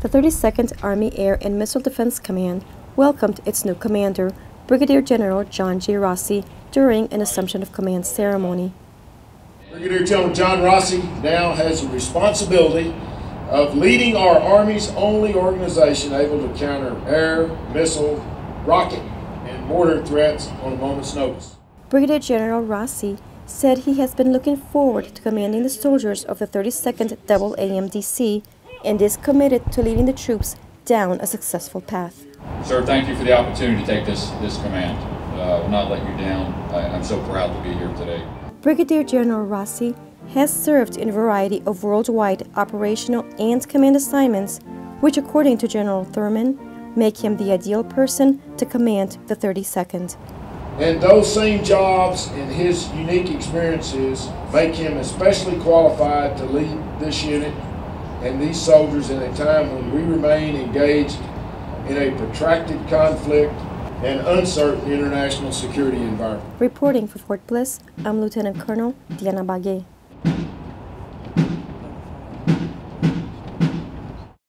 The 32nd Army Air and Missile Defense Command welcomed its new commander, Brigadier General John G. Rossi, during an Assumption of Command ceremony. Brigadier General John Rossi now has the responsibility of leading our Army's only organization able to counter air, missile, rocket, and mortar threats on a moment's notice. Brigadier General Rossi said he has been looking forward to commanding the soldiers of the 32nd AAMDC and is committed to leading the troops down a successful path. Sir, thank you for the opportunity to take this, this command. Uh, I will not let you down. I, I'm so proud to be here today. Brigadier General Rossi has served in a variety of worldwide operational and command assignments, which, according to General Thurman, make him the ideal person to command the 32nd. And those same jobs and his unique experiences make him especially qualified to lead this unit and these soldiers in a time when we remain engaged in a protracted conflict and uncertain international security environment. Reporting for Fort Bliss, I'm Lieutenant Colonel Diana Baguet.